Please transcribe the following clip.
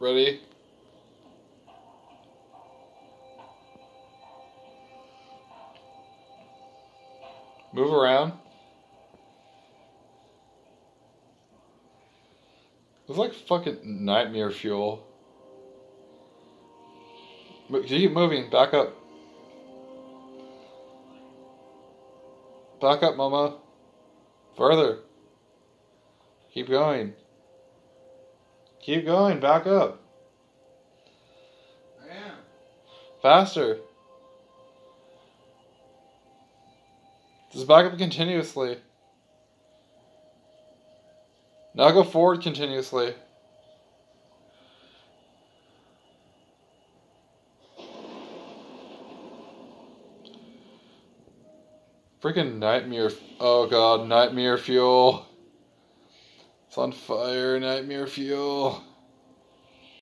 Ready? Move around. It's like fucking nightmare fuel. Keep moving. Back up. Back up, Mama. Further. Keep going. Keep going. Back up. I am. Faster. Just back up continuously. Now go forward continuously. Freaking nightmare. Oh god, nightmare fuel. It's on fire, nightmare fuel.